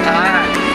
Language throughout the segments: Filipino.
小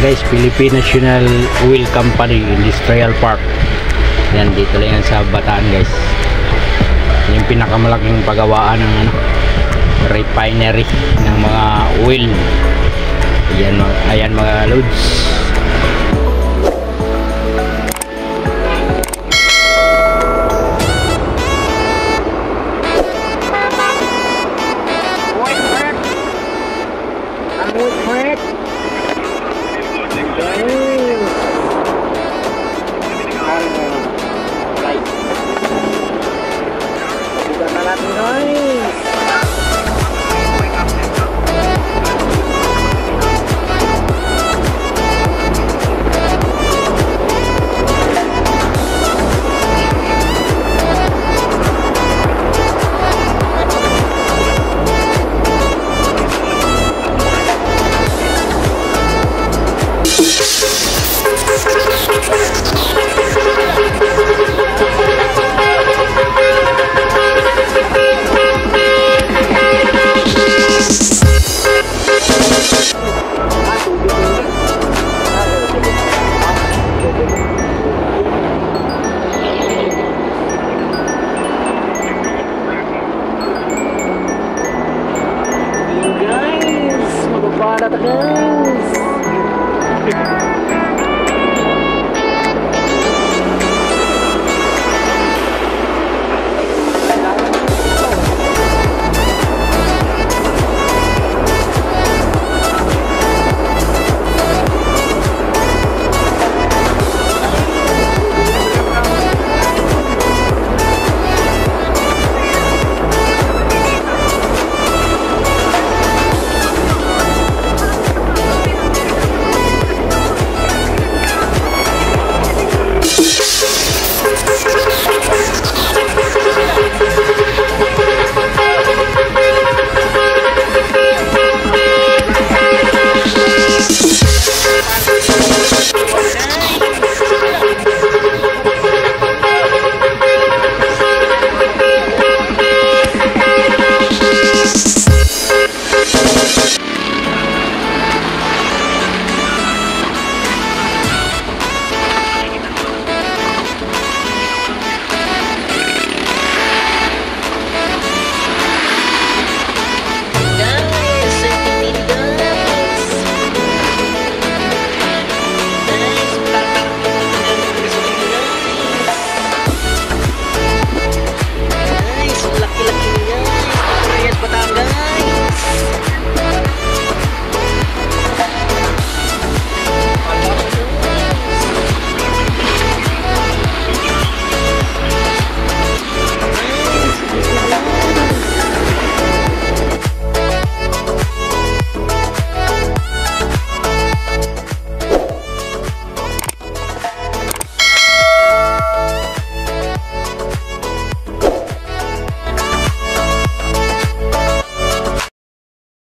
guys, Philippine National Oil Company Industrial Park. Yan, dito lang yan sa Bataan guys. Yung pinakamalaking pagawaan ng ano, refinery ng mga oil. Mga- ayan mga loads.